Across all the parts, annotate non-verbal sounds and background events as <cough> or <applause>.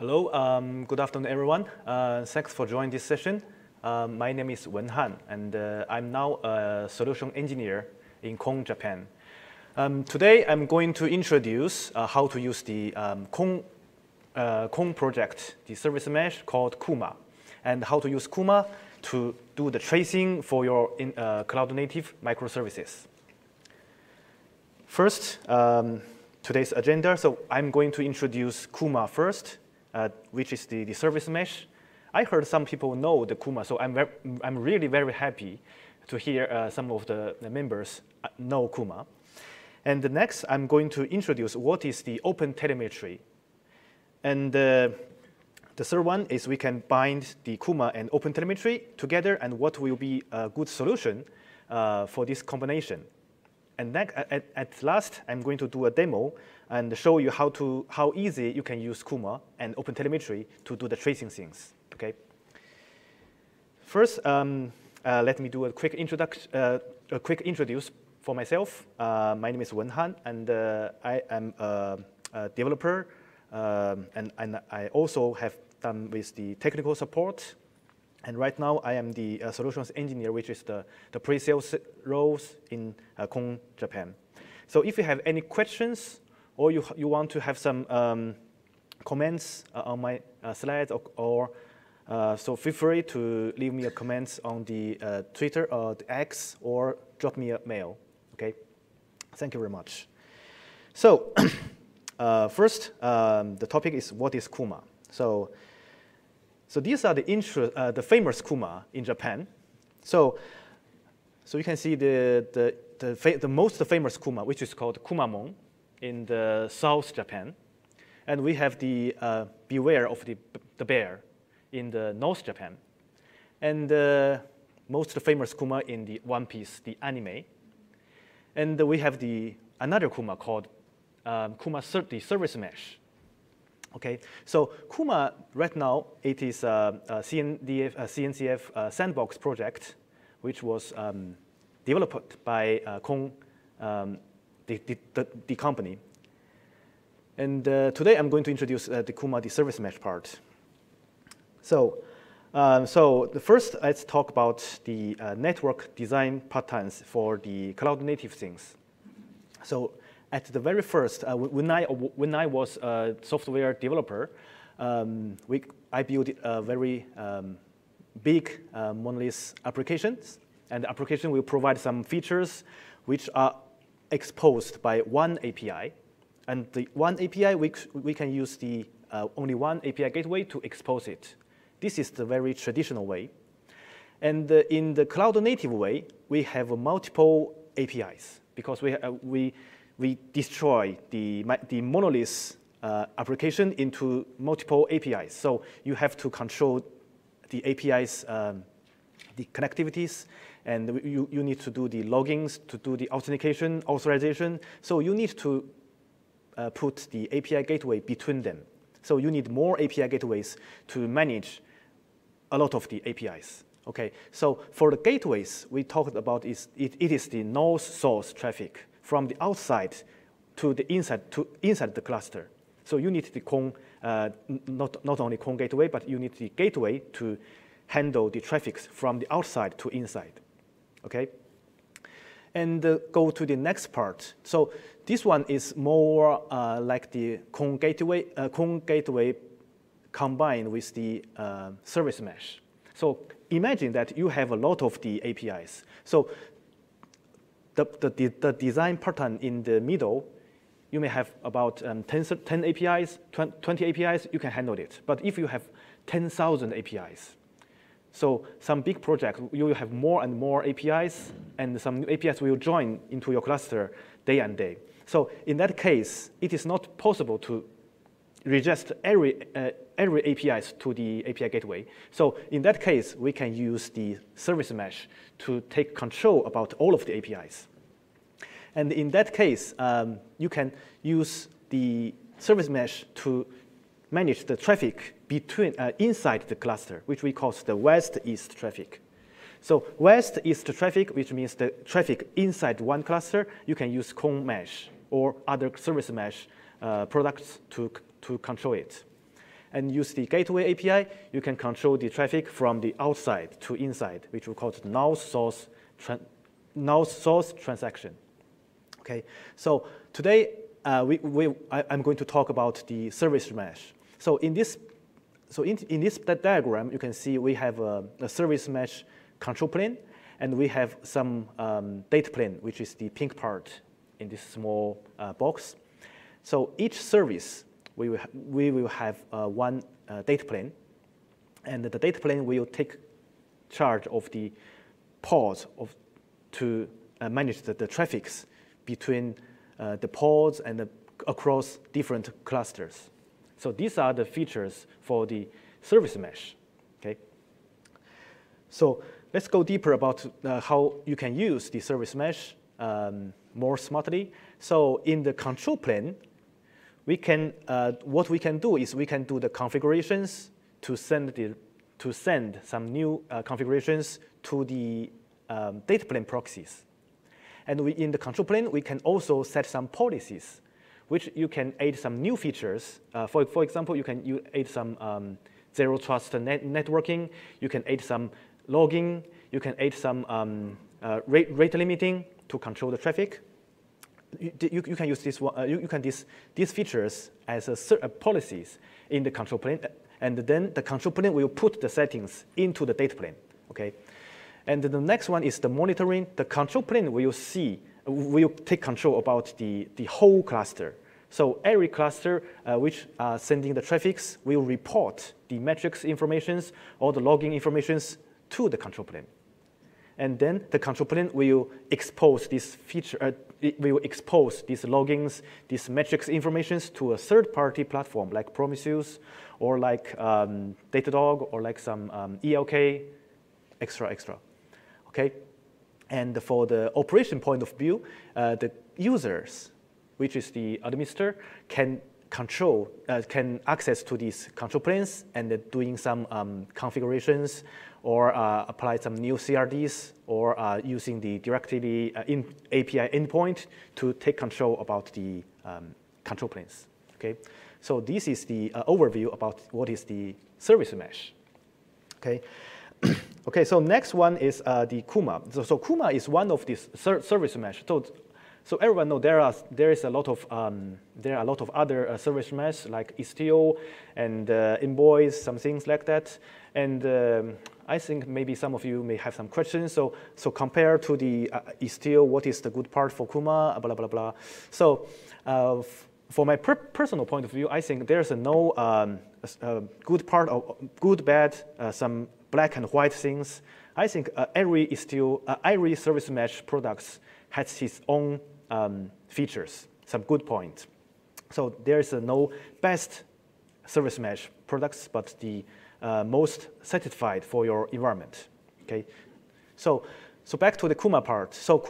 Hello, um, good afternoon, everyone. Uh, thanks for joining this session. Um, my name is Wen Han, and uh, I'm now a solution engineer in Kong, Japan. Um, today, I'm going to introduce uh, how to use the um, Kong, uh, Kong project, the service mesh called Kuma, and how to use Kuma to do the tracing for your in, uh, cloud-native microservices. First, um, today's agenda. So I'm going to introduce Kuma first, uh, which is the, the service mesh. I heard some people know the Kuma, so I'm, I'm really very happy to hear uh, some of the, the, members uh, know Kuma. And next, I'm going to introduce what is the open telemetry. And uh, the third one is we can bind the Kuma and open telemetry together and what will be a good solution uh, for this combination. And next, at, at last, I'm going to do a demo and show you how, to, how easy you can use Kuma and OpenTelemetry to do the tracing things, okay? First, um, uh, let me do a quick introduction, uh, a quick introduce for myself. Uh, my name is Wen Han, and uh, I am a, a developer, um, and, and I also have done with the technical support and right now, I am the uh, solutions engineer, which is the, the pre-sales roles in uh, Kong, Japan. So if you have any questions or you, you want to have some um, comments uh, on my uh, slides or, or uh, so feel free to leave me a comment on the uh, Twitter or the X or drop me a mail, okay? Thank you very much. So <coughs> first, um, the topic is what is Kuma? So so these are the, uh, the famous kuma in Japan. So, so you can see the, the, the, the most famous kuma, which is called Kumamon in the South Japan. And we have the uh, Beware of the, the Bear in the North Japan. And the most famous kuma in the One Piece, the anime. And we have the another kuma called um, Kuma the Service Mesh Okay, so Kuma right now it is a, a CNDF, a CNCF uh, sandbox project, which was um, developed by uh, Kong, um, the, the, the, company. And uh, today I'm going to introduce uh, the Kuma, the service mesh part. So, um, so the first let's talk about the uh, network design patterns for the cloud native things. So at the very first, uh, when, I, when I was a software developer, um, we, I built a very um, big uh, monolith applications, and the application will provide some features which are exposed by one API. And the one API, we, we can use the uh, only one API gateway to expose it. This is the very traditional way. And uh, in the cloud native way, we have multiple APIs because we, uh, we we destroy the, the monolith uh, application into multiple APIs. So you have to control the APIs, um, the connectivities, and you, you need to do the logins, to do the authentication, authorization. So you need to uh, put the API gateway between them. So you need more API gateways to manage a lot of the APIs. Okay, so for the gateways, we talked about is it, it is the north source traffic from the outside to the inside to inside the cluster. So you need the Kong, uh, not, not only Kong gateway, but you need the gateway to handle the traffic from the outside to inside, okay? And uh, go to the next part. So this one is more uh, like the Kong gateway, uh, Kong gateway combined with the uh, service mesh. So imagine that you have a lot of the APIs. So the, the, the design pattern in the middle, you may have about um, 10, 10 APIs, 20 APIs, you can handle it. But if you have 10,000 APIs, so some big projects, you will have more and more APIs, and some APIs will join into your cluster day and day. So in that case, it is not possible to register every, uh, every APIs to the API gateway. So in that case, we can use the service mesh to take control about all of the APIs. And in that case, um, you can use the service mesh to manage the traffic between, uh, inside the cluster, which we call the west-east traffic. So west-east traffic, which means the traffic inside one cluster, you can use Kong mesh or other service mesh uh, products to, to control it. and use the gateway API, you can control the traffic from the outside to inside, which we call null source, null source transaction. Okay, so today uh, we, we, I, am going to talk about the service mesh. So in this, so in, in this diagram, you can see we have a, a service mesh control plane, and we have some um, data plane, which is the pink part in this small uh, box. So each service, we will, we will have uh, one uh, data plane, and the data plane will take charge of the pods of, to uh, manage the, the traffics between the pods and the, across different clusters. So these are the features for the service mesh. Okay. So let's go deeper about uh, how you can use the service mesh um, more smartly. So in the control plane, we can uh, what we can do is we can do the configurations to send the to send some new uh, configurations to the um, data plane proxies. And we, in the control plane, we can also set some policies, which you can add some new features. Uh, for, for example, you can you add some um, zero trust net networking. You can add some logging. You can add some um, uh, rate, rate limiting to control the traffic. You, you, can use this one, uh, you, you, can this, these features as a, a policies in the control plane, and then the control plane will put the settings into the data plane. Okay, and the next one is the monitoring. The control plane will see, will take control about the, the whole cluster. So every cluster uh, which are sending the traffics will report the metrics informations or the logging informations to the control plane. And then the control plane will expose this feature, uh, will expose these loggings, these metrics informations to a third-party platform like Prometheus or like um, Datadog or like some um, ELK, extra, extra okay? And for the operation point of view, uh, the users, which is the administrator, can control, uh, can access to these control planes and uh, doing some um, configurations or uh, apply some new CRDs or uh, using the directly uh, in API endpoint to take control about the um, control planes, okay? So this is the overview about what is the service mesh, okay? <clears throat> okay, so next one is uh, the Kuma. So, so, Kuma is one of these ser service mesh. So, so everyone know there are there is a lot of um, there are a lot of other uh, service mesh like Istio and uh, Envoys, some things like that. And um, I think maybe some of you may have some questions. So so compared to the uh, Istio, what is the good part for Kuma? Blah blah blah. So. Uh, for my per personal point of view, I think there's no um, a good part of good, bad, uh, some black and white things. I think uh, every Istio uh, every service mesh products has its own um, features, some good points. So there is no best service mesh products, but the uh, most satisfied for your environment. Okay, so so back to the Kuma part. So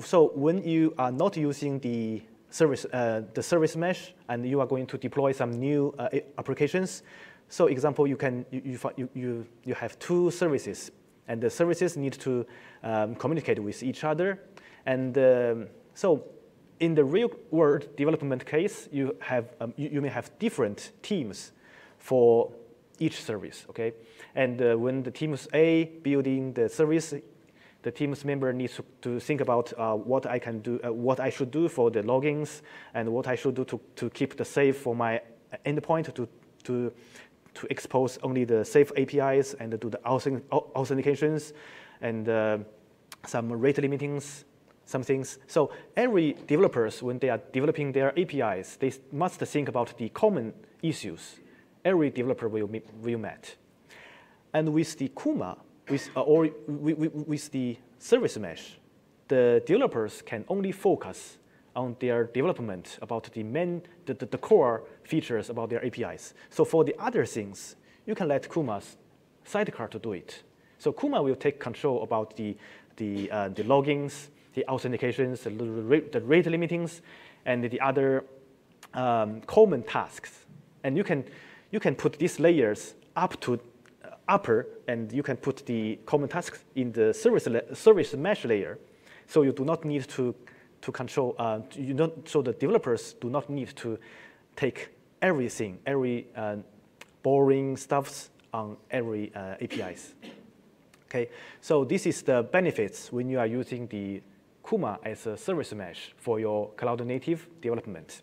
so when you are not using the service uh, the service mesh and you are going to deploy some new uh, applications, so example, you can you, you, you, you have two services, and the services need to um, communicate with each other. And um, so in the real world development case, you, have, um, you, you, may have different teams for each service, okay? And uh, when the teams A building the service, the team's member needs to, to think about uh, what I can do, uh, what I should do for the logins, and what I should do to, to keep the safe for my endpoint to, to to expose only the safe APIs and do the authentications and uh, some rate limitings, some things. So every developers, when they are developing their APIs, they must think about the common issues every developer will, will met. And with the Kuma, with, uh, or with the service mesh, the developers can only focus on their development about the main, the, the, the, core features about their APIs. So for the other things, you can let Kuma's sidecar to do it. So Kuma will take control about the, the, uh, the logins, the authentications, the, rate, the rate limitings, and the other um, common tasks. And you can, you can put these layers up to uh, upper, and you can put the common tasks in the service, service mesh layer. So you do not need to to control, uh, you don't, so the developers do not need to take everything, every uh, boring stuffs on every APIs. Okay, so this is the benefits when you are using the Kuma as a service mesh for your cloud native development.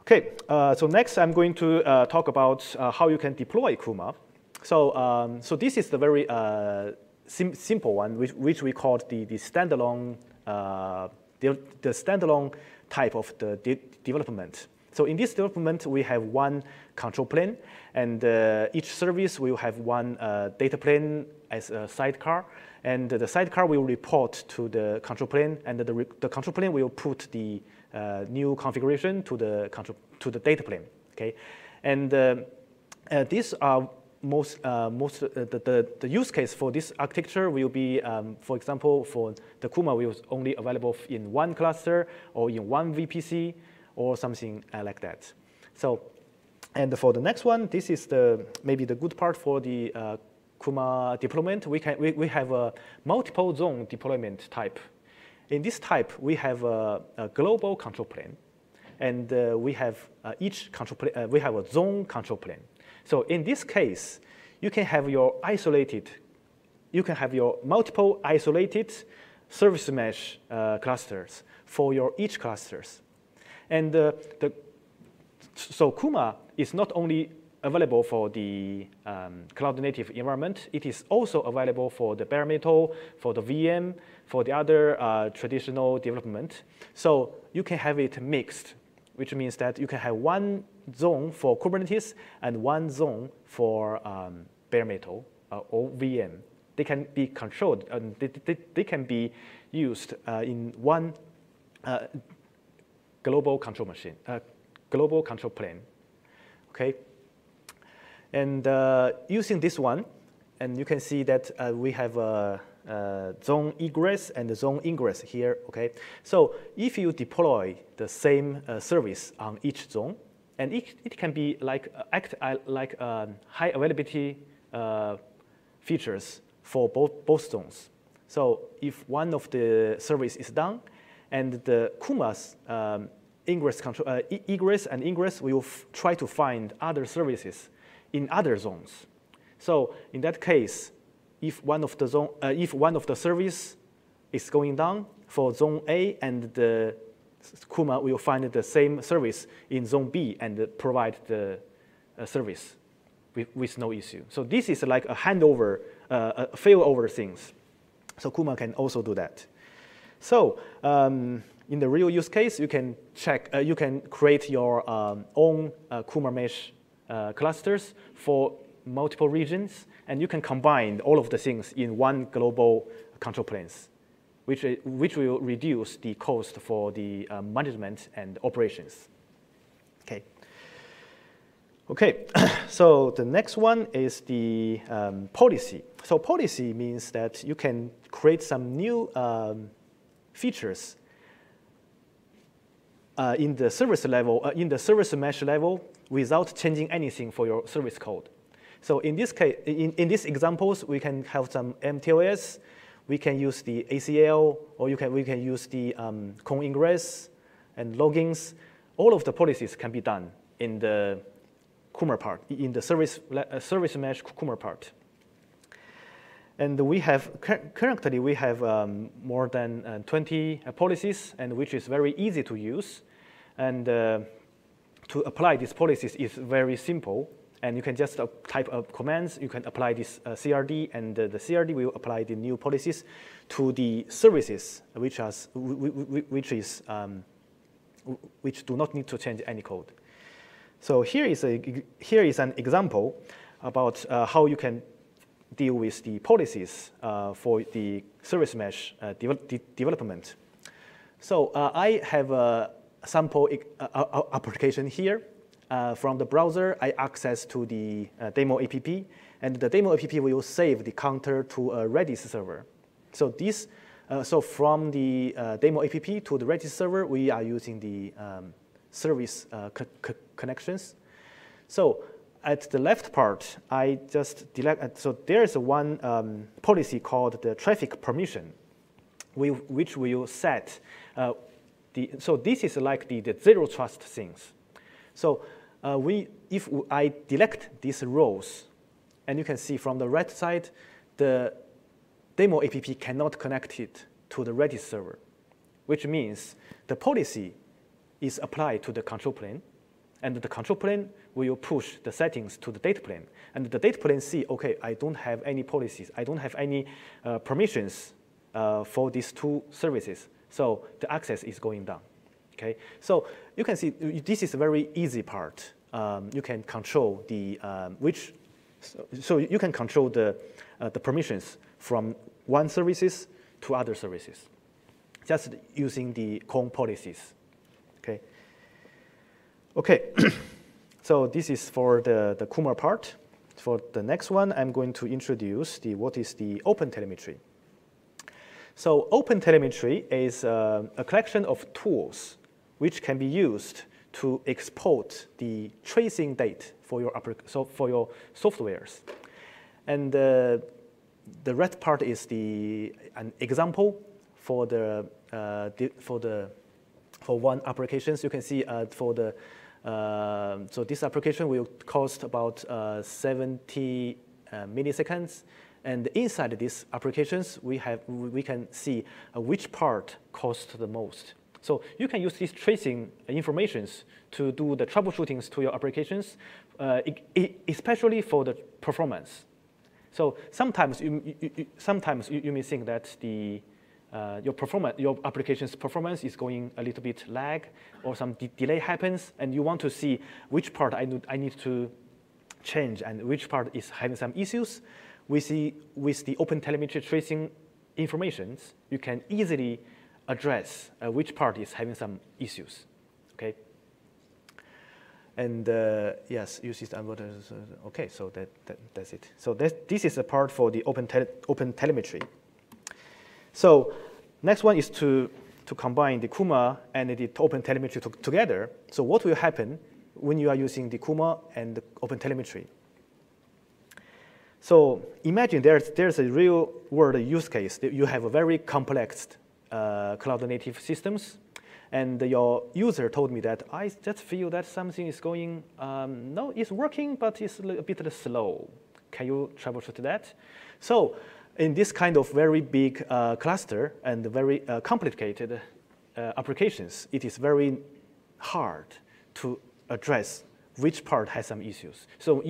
Okay, uh, so next I'm going to uh, talk about uh, how you can deploy Kuma. So, um, so this is the very uh, sim simple one, which, which, we call the, the standalone, uh, the, the, standalone type of the de development. So in this development, we have one control plane, and uh, each service will have one data plane as a sidecar, and the sidecar will report to the control plane, and the, the control plane will put the uh, new configuration to the control, to the data plane. Okay, and uh, uh, these are most most the, the, the use case for this architecture will be, um, for example, for the Kuma will only available in one cluster or in one VPC or something like that. So, and for the next one, this is the maybe the good part for the uh, Kuma deployment. We can we, we have a multiple zone deployment type in this type, we have a, a global control plane, and uh, we have uh, each control plane, uh, we have a zone control plane. So in this case, you can have your isolated, you can have your multiple isolated service mesh uh, clusters for your each clusters. And uh, the, so Kuma is not only available for the um, cloud native environment. It is also available for the bare metal, for the VM, for the other uh, traditional development. So you can have it mixed, which means that you can have one zone for Kubernetes and one zone for um, bare metal uh, or VM. They can be controlled and they, they, they can be used uh, in one uh, global control machine, uh, global control plane. Okay, and uh, using this one, and you can see that uh, we have a, a, zone egress and zone ingress here, okay? So if you deploy the same uh, service on each zone, and it, it can be like uh, act uh, like um, high availability uh, features for both, both zones. So if one of the service is down, and the Kuma's um, ingress, control, egress and ingress will try to find other services in other zones. So in that case, if one of the zone, uh, if one of the service is going down for zone A and the Kuma will find the same service in zone B and provide the uh, service with, with, no issue. So this is like a handover, uh, a failover things. So Kuma can also do that. So um, in the real use case, you can check, uh, you can create your um, own uh, Kuma mesh uh, clusters for multiple regions, and you can combine all of the things in one global control planes, which, which will reduce the cost for the uh, management and operations. Okay. Okay, <coughs> so the next one is the um, policy. So policy means that you can create some new um, features uh, in the service level, uh, in the service mesh level without changing anything for your service code. So in this case, in, in these examples, we can have some MTLS, we can use the ACL, or you can, we can use the um, con ingress and logins. All of the policies can be done in the Kuma part, in the service, uh, service mesh Kuma part. And we have, currently we have um, more than uh, 20 uh, policies, and which is very easy to use. And uh, to apply these policies is very simple. And you can just uh, type up commands. You can apply this uh, CRD, and uh, the CRD will apply the new policies to the services, which, has, which, is, um, which do not need to change any code. So here is, a, here is an example about uh, how you can deal with the policies uh, for the service mesh uh, de de development. So I have sample uh, uh, uh, application here. Uh, from the browser, I access to the uh, demo app, and the demo app will save the counter to a Redis server. So this, uh, so from the demo app to the Redis server, we are using the um, service co co connections. So at the left part, I just delete, so there's one um, policy called the traffic permission, which will set the, so this is like the, the zero trust things. So uh, we, if I delete these rows, and you can see from the right side, the demo app cannot connect it to the Redis server, which means the policy is applied to the control plane, and the control plane will push the settings to the data plane. And the data plane see, okay, I don't have any policies. I don't have any uh, permissions uh, for these two services. So the access is going down. Okay, so you can see this is a very easy part. Um, you can control the um, which, so, so, you can control the uh, the permissions from one services to other services, just using the Kong policies. Okay. Okay. <clears throat> so this is for the the Kuma part. For the next one, I'm going to introduce the what is the open telemetry. So open telemetry is uh, a collection of tools which can be used to export the tracing data for your, so for your softwares. And uh, the red part is the, an example for the, uh, for the for one applications. You can see uh, for the uh, so this application will cost about uh, 70 uh, milliseconds. And inside these applications, we, have, we can see which part costs the most. So you can use these tracing informations to do the troubleshootings to your applications, uh, especially for the performance. So sometimes you, you, you sometimes you, you, may think that the uh, your performance, your application's performance is going a little bit lag, or some de delay happens, and you want to see which part I, I need to change and which part is having some issues. We see with the open telemetry tracing informations, you can easily address uh, which part is having some issues, okay? And uh, yes, use this okay, so that, that, that's it. So that, this is a part for the open, tele open telemetry. So next one is to, to combine the Kuma and the open telemetry to, together. So what will happen when you are using the Kuma and the open telemetry? So imagine there's, there's a real world use case. You have a very complex uh, cloud native systems. And your user told me that I just feel that something is going, um, no, it's working, but it's a bit slow. Can you troubleshoot that? So in this kind of very big uh, cluster and very uh, complicated uh, applications, it is very hard to address which part has some issues. So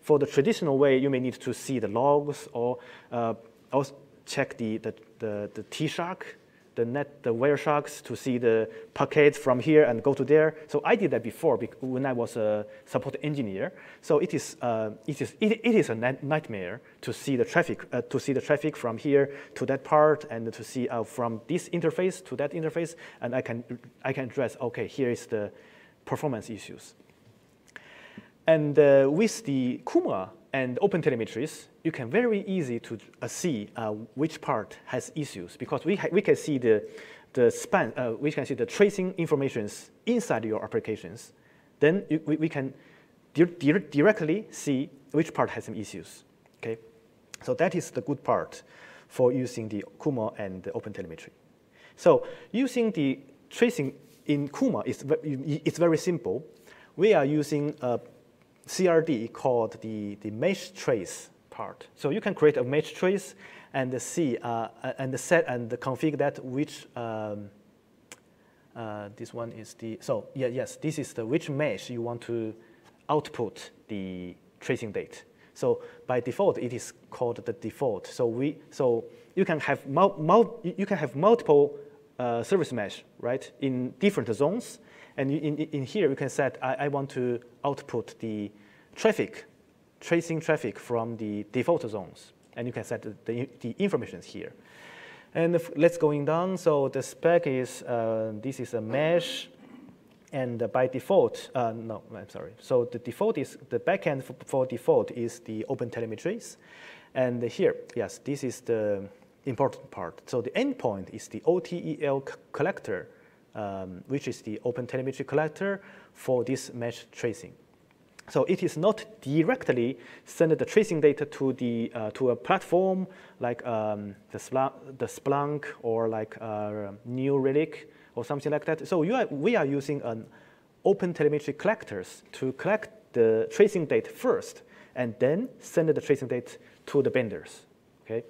for the traditional way, you may need to see the logs or uh, also check the, the, the, the T-Shark the net, the Wiresharks to see the packets from here and go to there. So I did that before when I was a support engineer. So it is, uh, it is, it, it is a nightmare to see the traffic, uh, to see the traffic from here to that part and to see uh, from this interface to that interface. And I can, I can address, okay, here is the performance issues. And uh, with the Kuma and OpenTelemetries, you can very easy to uh, see uh, which part has issues because we, we can see the, the span, uh, we can see the tracing informations inside your applications. Then you, we, we can di di directly see which part has some issues, okay? So that is the good part for using the Kuma and the OpenTelemetry. So using the tracing in Kuma, is it's very simple. We are using a CRD called the, the mesh trace part. So you can create a mesh trace and see uh, and set and configure that which um, uh, this one is the so yeah yes this is the which mesh you want to output the tracing date. So by default it is called the default. So we so you can have mul, mul you can have multiple uh, service mesh right in different zones and in, in here, you can set, I, I want to output the traffic, tracing traffic from the default zones. And you can set the, the, information here. And if, let's going down. So the spec is, uh, this is a mesh. And by default, uh, no, I'm sorry. So the default is, the backend for, for default is the open telemetries. And here, yes, this is the important part. So the endpoint is the OTEL collector um, which is the open telemetry collector for this mesh tracing. So it is not directly send the tracing data to the uh, to a platform like um, the, Splunk, the Splunk or like uh, New Relic or something like that. So are, we are using an open telemetry collectors to collect the tracing data first and then send the tracing data to the vendors. Okay?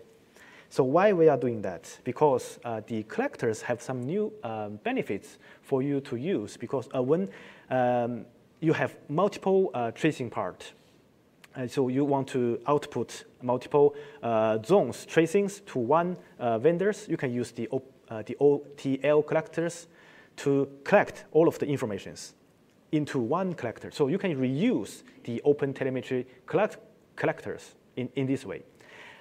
So why we are doing that? Because uh, the collectors have some new um, benefits for you to use because uh, when um, you have multiple uh, tracing parts, and so you want to output multiple uh, zones tracings to one uh, vendors, you can use the, uh, the OTL collectors to collect all of the informations into one collector. So you can reuse the open telemetry collect collectors in, in this way.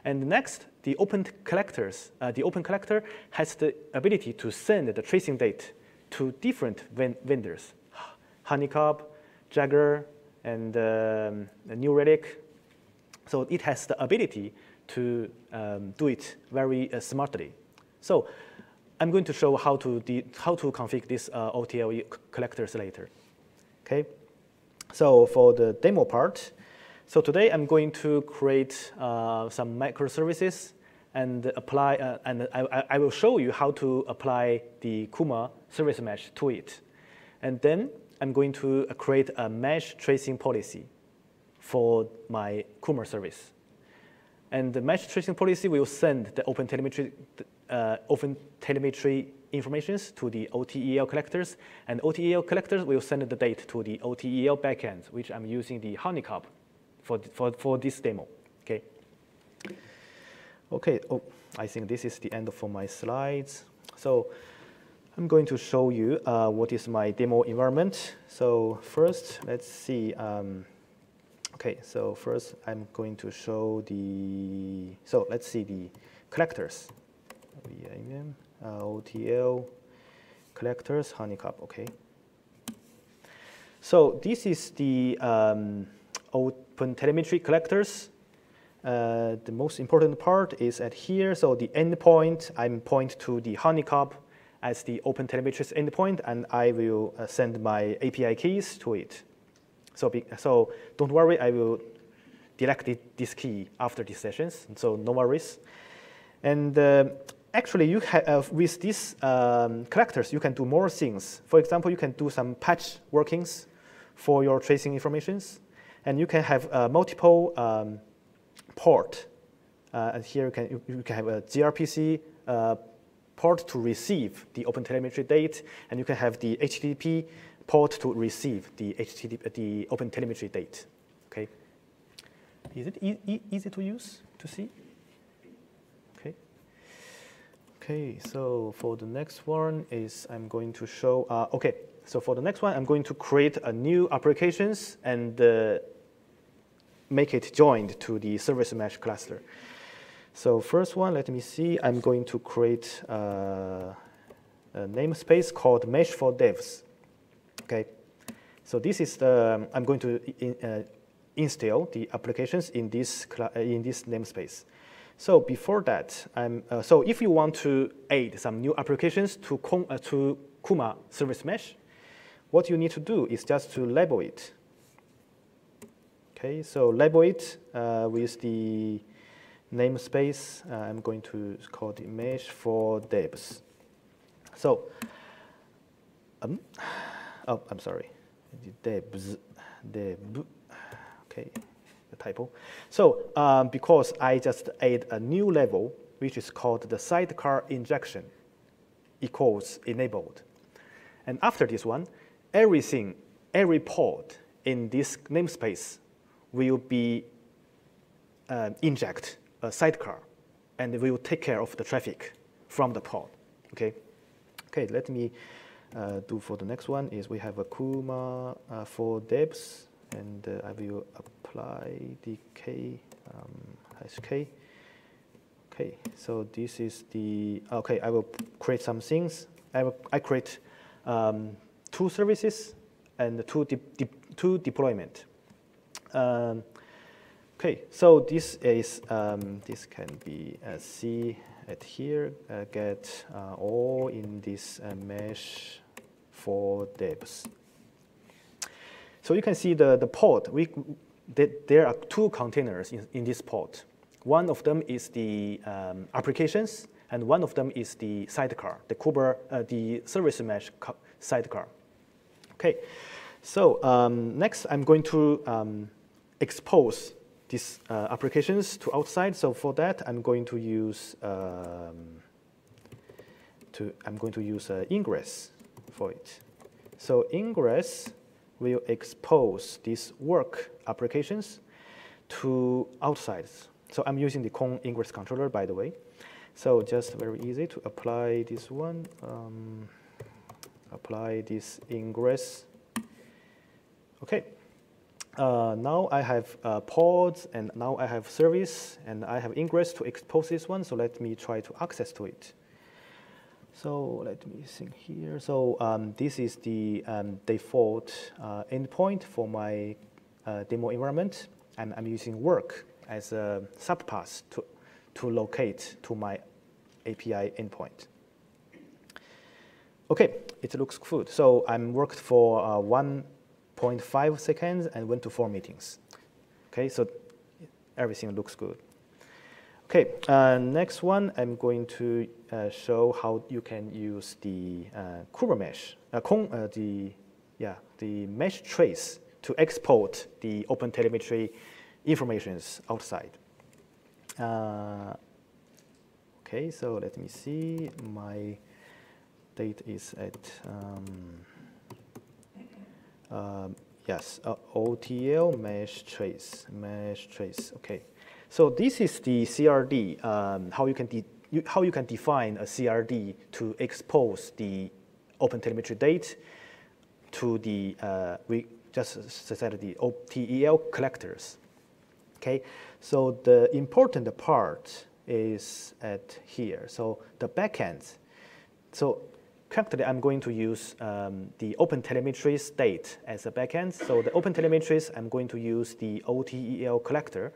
And next, the open collectors, uh, the open collector has the ability to send the tracing data to different ven vendors, <sighs> Honeycomb, Jaeger, and um, New Relic. So it has the ability to um, do it very uh, smartly. So I'm going to show how to, how to configure this uh, OTLE collectors later. Okay. So for the demo part, so today I'm going to create uh, some microservices and apply, uh, and I, I, will show you how to apply the Kuma service mesh to it. And then I'm going to create a mesh tracing policy for my Kuma service. And the mesh tracing policy will send the open telemetry, uh, open telemetry informations to the OTEL collectors, and OTEL collectors will send the data to the OTEL backend, which I'm using the Honeycomb for, for, for this demo, okay? Okay, oh, I think this is the end for my slides. So I'm going to show you uh, what is my demo environment. So first, let's see. Um, okay, so first I'm going to show the, so let's see the collectors. Uh, OTL, collectors, honeycomb, okay. So this is the um, open telemetry collectors. Uh, the most important part is at here. So the endpoint, I'm point to the honeycomb as the open telemetry endpoint, and I will uh, send my API keys to it. So, be, so don't worry, I will delete this key after these sessions, so no worries. And uh, actually, you have uh, with these um, collectors, you can do more things. For example, you can do some patch workings for your tracing informations. And you can have uh, multiple um, port. Uh, and here you can, you, you, can have a gRPC uh, port to receive the OpenTelemetry date, and you can have the HTTP port to receive the, HTTP, the OpenTelemetry date. Okay. Is it e e easy to use, to see? Okay. Okay, so for the next one is I'm going to show, uh, okay, so for the next one, I'm going to create a new applications and uh, make it joined to the service mesh cluster. So first one, let me see. I'm going to create uh, a namespace called Mesh for Devs. Okay. So this is the, I'm going to in, uh, install the applications in this, uh, in this namespace. So before that, I'm, uh, so if you want to add some new applications to, uh, to Kuma Service Mesh, what you need to do is just to label it. Okay, so label it uh, with the namespace. Uh, I'm going to call the mesh for devs. So, um, oh, I'm sorry, devs, dev, okay, the typo. So, um, because I just add a new level, which is called the sidecar injection equals enabled. And after this one, everything, every port in this namespace will be uh, inject a sidecar, and we will take care of the traffic from the pod. Okay, okay. Let me uh, do for the next one is we have a Kuma uh, for devs, and uh, I will apply the k um, hash k. Okay, so this is the okay. I will create some things. I will I create um, two services and two de de two deployment. Um, okay, so this is um, this can be uh, see at here uh, get uh, all in this uh, mesh for devs. So you can see the the pod. We there are two containers in, in this pod. One of them is the um, applications, and one of them is the sidecar, the Kuber, uh, the service mesh sidecar. Okay, So um, next, I'm going to um, expose these uh, applications to outside. So for that, I'm going to use um, to I'm going to use uh, ingress for it. So ingress will expose these work applications to outsides. So I'm using the Kong ingress controller, by the way. So just very easy to apply this one. Um, apply this ingress. Okay. Uh, now I have uh, pods and now I have service and I have ingress to expose this one. So let me try to access to it. So let me think here. So um, this is the um, default uh, endpoint for my uh, demo environment. And I'm using work as a subpath to, to locate to my API endpoint. Okay, it looks good. So I'm worked for uh, 1.5 seconds and went to four meetings. Okay, so everything looks good. Okay, uh, next one, I'm going to uh, show how you can use the uh, Kubermesh, uh, uh, the, yeah, the mesh trace to export the OpenTelemetry informations outside. Uh, okay, so let me see. My date is at, um, um yes, uh, OTL mesh trace, mesh trace, okay. So this is the CRD, um, how, you can you, how you can define a CRD to expose the OpenTelemetry date to the, uh, we just said the OTEL collectors. Okay, so the important part is at here. So the backend. So currently I'm going to use um, the OpenTelemetry state as a backend. So the OpenTelemetry, I'm going to use the OTEL collector.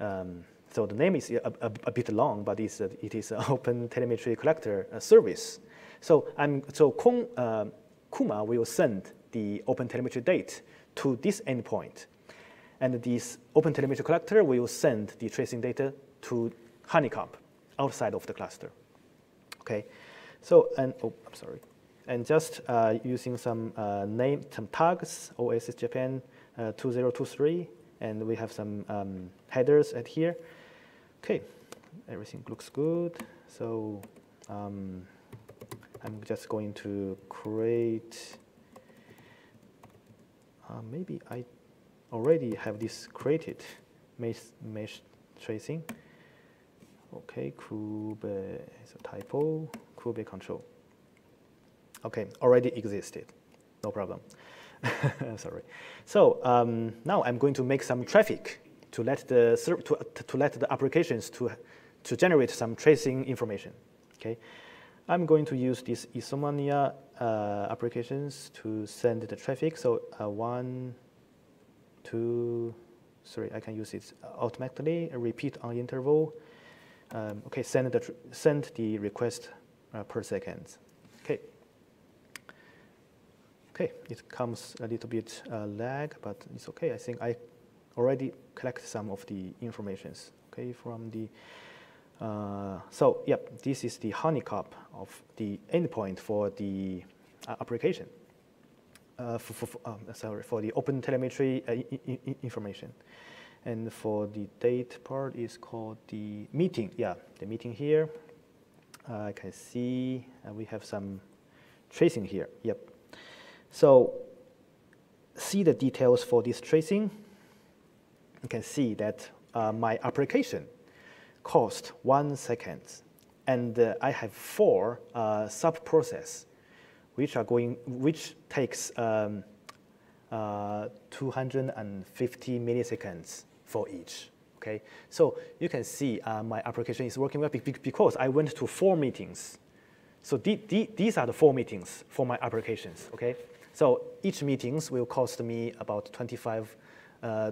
Um, so the name is a, a, a bit long, but it's a, it is an <laughs> OpenTelemetry collector uh, service. So I'm so uh, Kuma will send the OpenTelemetry date to this endpoint. And this OpenTelemetry collector will send the tracing data to Honeycomb outside of the cluster. Okay, so, and, oh, I'm sorry. And just uh, using some uh, name, some tags, OSS Japan uh, 2023, and we have some um, headers at here. Okay, everything looks good. So um, I'm just going to create, uh, maybe I already have this created mesh, mesh tracing. Okay, Kube is a typo, Kube control. Okay, already existed, no problem. <laughs> Sorry. So um, now I'm going to make some traffic to let the to, to let the applications to to generate some tracing information. Okay, I'm going to use this Insomnia uh, applications to send the traffic. So uh, one, two, sorry, I can use it automatically. Repeat on interval. Um, okay, send the send the request per second. Okay. Okay, it comes a little bit uh, lag, but it's okay. I think I already collect some of the informations. Okay, from the uh, so yep, this is the honeycomb of the endpoint for the uh, application. Uh, for, for um, sorry, for the OpenTelemetry uh, information. And for the date part is called the meeting. Yeah, the meeting here. I can see we have some tracing here. Yep. So see the details for this tracing. You can see that uh, my application cost one second. And uh, I have four uh, sub-process which are going, which takes um, uh, 250 milliseconds for each. Okay, so you can see uh, my application is working well because I went to four meetings. So these are the four meetings for my applications. Okay, so each meetings will cost me about 25, uh,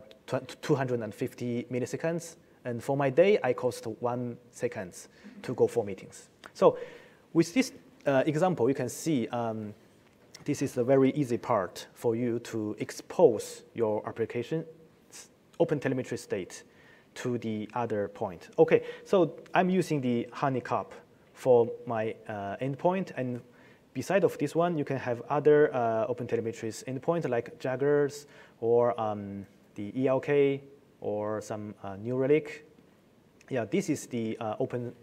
250 milliseconds, and for my day, I cost one seconds to go four meetings. So with this uh, example, you can see um, this is a very easy part for you to expose your application open telemetry state to the other point. Okay, so I'm using the honeycomb for my uh, endpoint, and beside of this one, you can have other uh, OpenTelemetry endpoints like Jaegers or um, the ELK or some uh, New Relic. Yeah, this is the uh, open,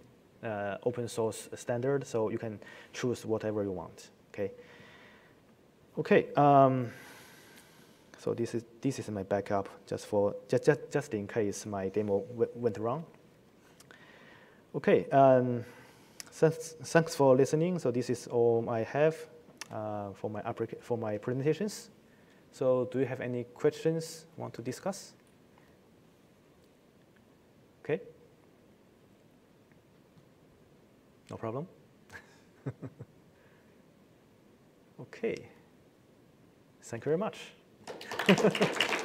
uh, open source standard, so you can choose whatever you want, okay? Okay, um, so this is, this is my backup just, for, just, just, just in case my demo went wrong. Okay, um, thanks, thanks for listening. So this is all I have uh, for, my for my presentations. So do you have any questions want to discuss? Okay. No problem. <laughs> okay. Thank you very much. Thank <laughs> you.